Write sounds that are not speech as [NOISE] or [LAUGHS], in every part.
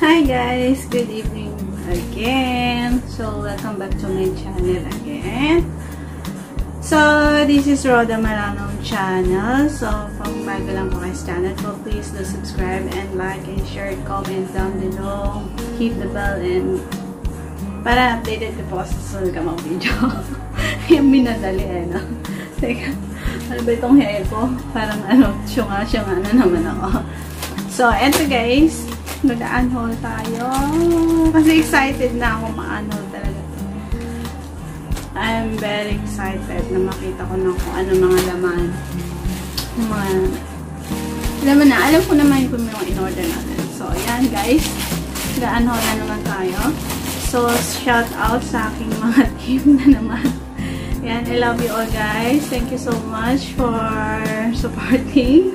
Hi guys! Good evening again. So, welcome back to my channel again. So, this is Roda Maranong channel. So, kung bago lang po kayo sa channel ko, please do subscribe and like and share, comment down below. Hit the bell and para updated ko po sa susunod ka mga video. [LAUGHS] Yung minadali eh, no? [LAUGHS] Teka, ano ba itong hair ko? Parang ano, syunga-syunga na naman ako. So, eto guys, mag-unhaul tayo. Kasi excited na ako ma-unhaul talaga. I'm very excited na makita ko na kung ano mga laman. Yung mga laman na. Alam ko naman kung yung in-order natin. So, ayan guys. Mag-unhaul na naman tayo. So, shout out sa aking mga [LAUGHS] team na naman. Yan, I love you all guys. Thank you so much for supporting.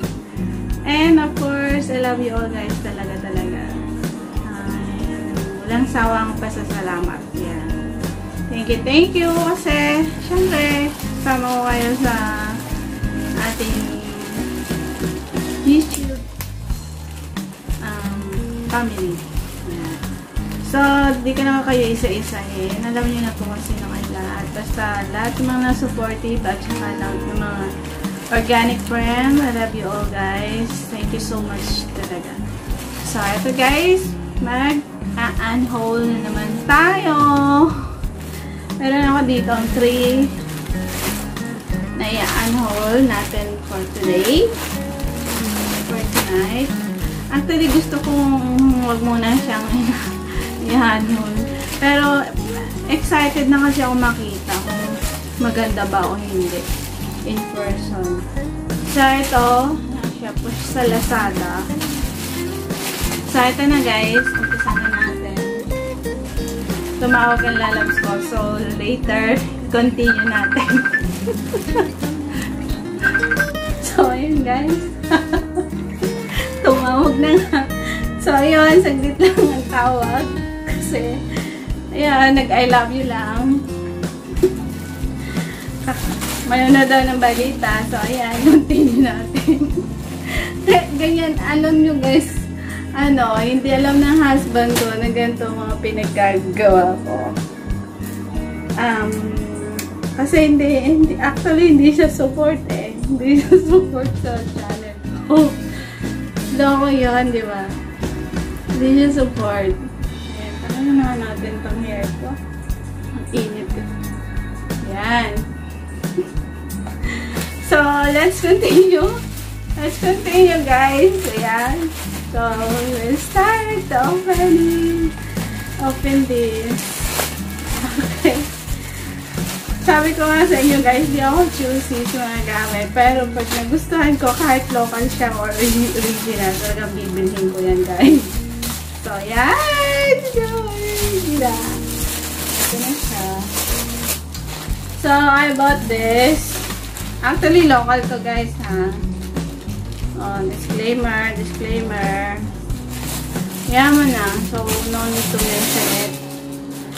And of course, I love you all guys talaga talaga. Uh, walang sawang pasasalamat. Yan. You, thank you. Kasi, syempre, sama ko kayo sa ating YouTube um, family. So, di ka naman kayo isa-isahin. Alam niyo na kung sino kayo lahat. Basta, lahat ng mga supportive at saka lahat ng mga organic friend. I love you all guys. Thank you so much talaga. So, ito guys, mag-unhole na naman tayo. Meron ako dito ang 3 na i-unhole natin for today. For tonight. Actually, gusto kong wag muna siyang [LAUGHS] i-unhole. Pero, excited na kasi ako makita kung maganda ba o hindi in person. So, ito, siya po sa Lazada. So, na guys. Tumawag ang lalabs ko. So, later, [LAUGHS] continue natin. [LAUGHS] so, ayun guys. [LAUGHS] Tumawag na nga. So, ayun, saglit lang ang tawag. Kasi, ayan, nag-I love you lang. Mayroon daw ng balita. So, ayan, continue natin. Ganyan, alam nyo guys, ano, hindi alam ng husband ko na ganito mga pinagkagawa ko. Um, kasi hindi, hindi, actually, hindi siya support eh. Hindi siya [LAUGHS] support sa channel ko. Loko yun, di ba? Hindi siya support. Ayan, tanong naman natin tong hair ko. Ang init ko. Yan. [LAUGHS] So, let's continue. Let's continue, guys. Ayan. So, we'll start the opening. Open this. Okay. Sabi ko nga sa inyo, guys, di ako choosy sa mga gamit. Pero pag nagustuhan ko, kahit local siya or original, talagang bibilhin ko yan, guys. So, yan! Diba? Ito na siya. So, I bought this. Actually, local to guys, ha? Oh, disclaimer, disclaimer. Yaman na. So, no need to mention it.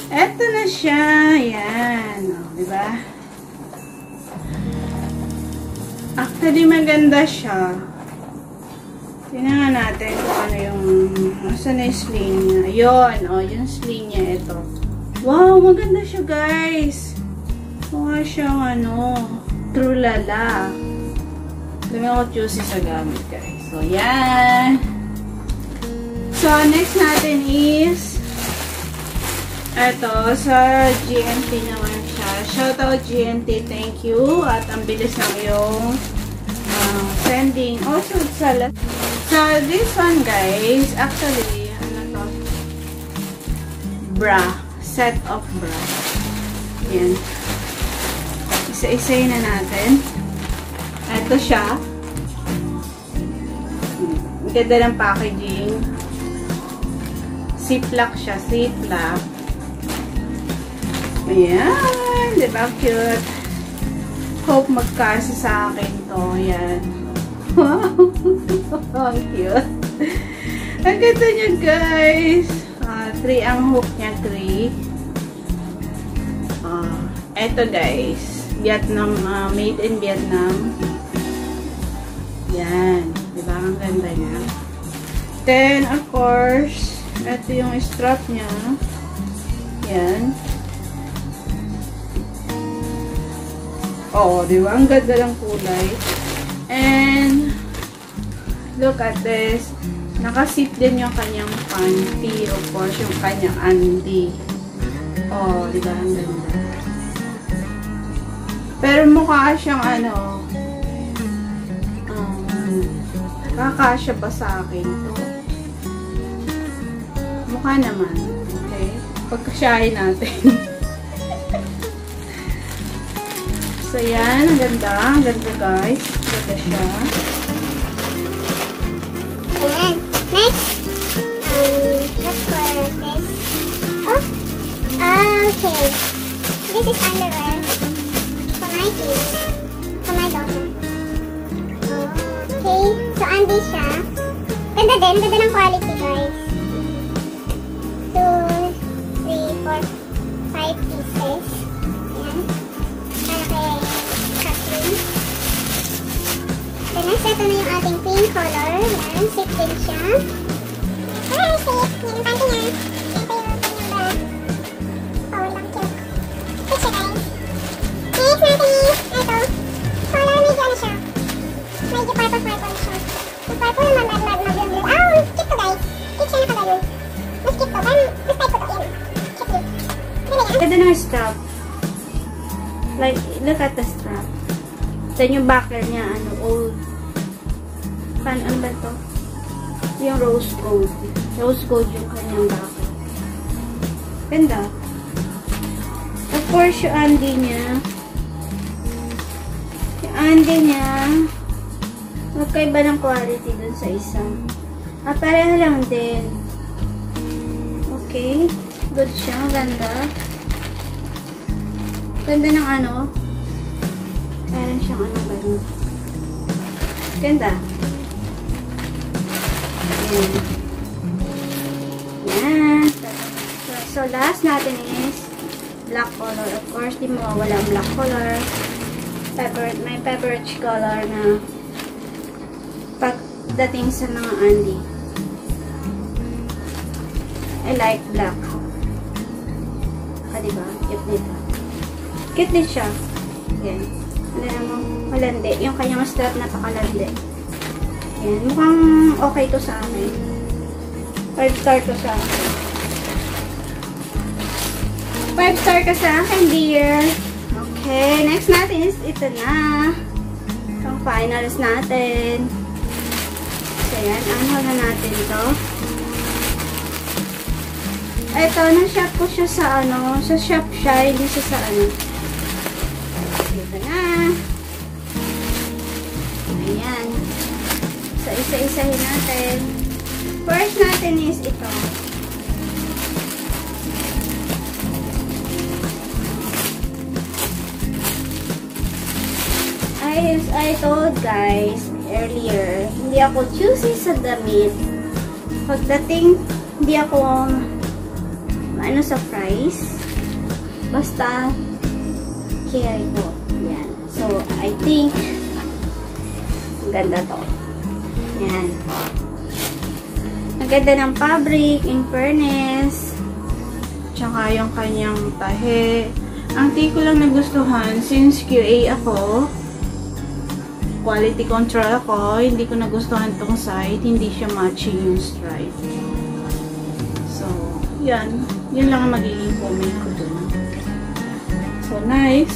Eto na siya. Yan. Oh, diba? Actually, maganda siya. Tingnan natin kung ano yung nasa na yung sling niya. Yun. Oh, yung sling niya. Ito. Wow, maganda siya, guys. Mukha siyang ano, true Dami ako juicy sa gamit, guys. So, yan. So, next natin is ito, sa GNT naman siya. Shoutout GNT, thank you. At ang bilis ng yung uh, sending. Also, sa So, this one, guys, actually, ano to? Bra. Set of bra. Yan. Isa-isay na natin. Ito siya. Ang ganda ng packaging. Ziplock siya. Ziplock. Ayan. Diba? Cute. hope magkasa sa akin to. Yan. [LAUGHS] Wow! Ang cute. Ang ganda niya, guys. 3 uh, ang hook niya, 3. Uh, eto, guys. Vietnam, uh, made in Vietnam. Yan. Diba? Ang ganda niya. Then, of course, ito yung strap niya. Yan. Oo, di ba? Ang ganda ng kulay. And, look at this. Nakasip din yung kanyang panty. Of course, yung kanyang andi. Oh, di ba? Ang ganda. Pero mukha siyang ano, kakasya ba sa akin to? Mukha naman. Okay? Pagkasyahin natin. [LAUGHS] so, yan. Ang ganda. Ang ganda, guys. Ganda siya. Ayan. Next, um, this. Oh, okay. This is underwear for my kids, Okay, so andi siya. Ganda din, ganda ng quality guys. Two, three, four, five pieces. Ayan. Para kay Kathleen. Then next, ito na yung ating pink color. Yan, zip din siya. Zip. Yan ang panty niya. Mad mad blue blue. Oh, cute to guys. Cute siya nakaganon. Mas cute to. To. Yan. Cute cute. Ganda ng strap. Like, look at the strap. Then yung backer niya, ano, old. Pan, ano ba to? Yung rose gold. Rose gold yung kanyang backer. Ganda. Of course, yung andi niya. Yung andi niya, magkaiba ng quality dun sa isang. Ah, pareho lang din. Okay. Good siya. Ganda. Ganda ng ano. Meron siyang ano ba yun? Ganda. Ayan. Yan. So, last natin is black color. Of course, di mawawala ang black color. Pepper, may pepperidge color na pagdating sa mga Andy. I like black. Ah, diba? Cute nito. Cute din siya. Yan. Ano naman, malandi. Yung kanyang strap napakalandi. Yan. Mukhang okay to sa akin. 5 star to sa akin. 5 star ka sa akin, dear. Okay. Next natin is ito na. Itong finals natin. So, yan. Ano na natin to? Ito, na-shop ko siya sa ano, sa shop siya, hindi siya sa ano. Dito na. Ayan. So, isa-isahin natin. First natin is ito. As I told guys earlier, hindi ako choosy sa damit. Pagdating, hindi ako ano sa price. Basta, carry ko. Yan. So, I think, ganda to. Yan. Ang ng fabric, in fairness. Tsaka yung kanyang tahe. Ang di ko lang nagustuhan, since QA ako, quality control ako, hindi ko nagustuhan tong side, hindi siya matching yung stripe. So, yan. Yan lang ang magiging comment ko dun. So, nice.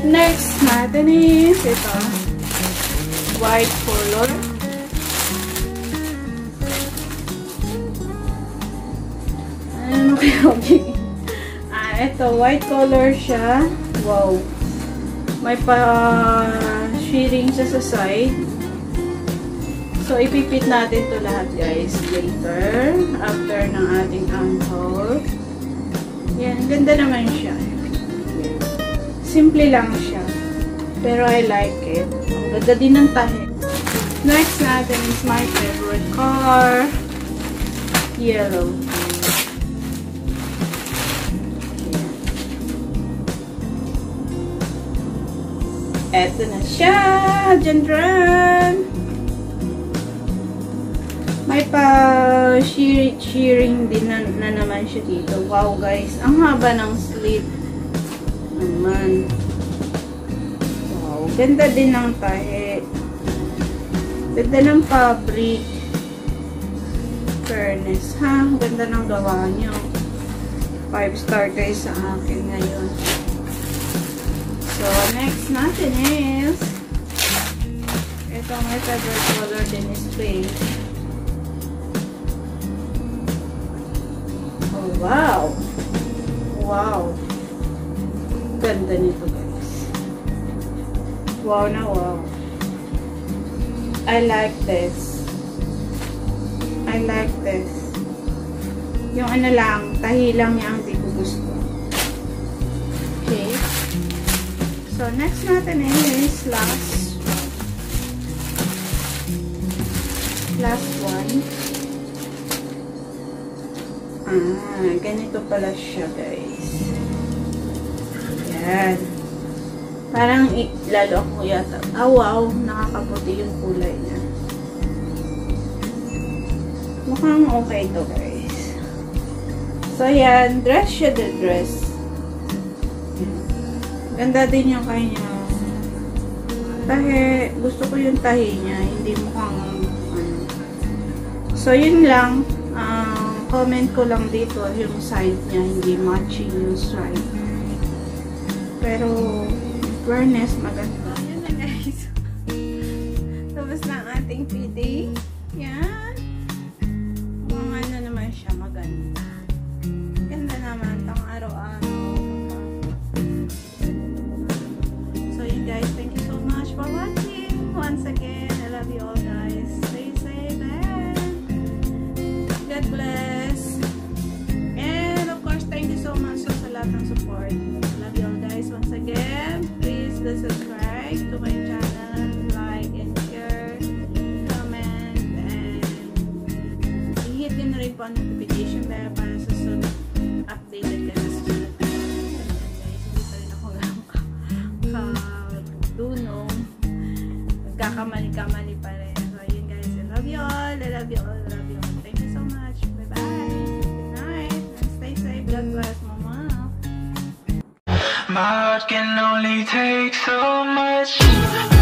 Next natin is ito. White color. Ano kaya magiging? [LAUGHS] Ah, ito. White color siya. Wow. May pa-shearing siya sa side. So, ipipit natin to lahat guys later. After ng ating uncle. Yan, ganda naman siya. simple lang siya. Pero I like it. Ang ganda din ng tahi. Next natin is my favorite color. Yellow. Eto na siya! Jandran! May pa shearing, shearing din na, na naman siya dito. Wow guys, ang haba ng slit naman. Wow, ganda din ng tahe. Ganda ng fabric. Fairness, ha? Ganda ng gawa nyo. 5 star guys sa akin ngayon. So, next natin is ito my favorite color din is pink. Oh, wow! Wow! Ganda nito guys. Wow na wow. I like this. I like this. Yung ano lang, tahi lang niya ang di ko gusto. So, next natin is last. Last one. Ah, ganito pala siya, guys. Yan. Parang lalo ako yata. Ah, wow. Nakakaputi yung kulay niya. Mukhang okay to, guys. So, yan. Dress siya the dress. Ganda din yung kanya. Tahi, gusto ko yung tahi niya. Hindi mukhang, ano. So, yun lang. Um, comment ko lang dito yung side niya. Hindi matching yung stripe. Pero, fairness, maganda. Yun na guys. [LAUGHS] Tapos na ating fitting. Yan. Kung ano naman siya, maganda. God bless. And of course, thank you so much sa lahat ng support. Love you all guys once again. Please do subscribe to my channel, like and share, comment, and i-hit din na rin po ang notification bell para sa sunod updated ka na sa sunod. Hindi pa rin ako lang ka, ka dunong. Nagkakamali-kamali pa rin. So, yun guys. I love you all. I love you all. I love you all. Stay safe. God bless, Mama. My heart can only take so much.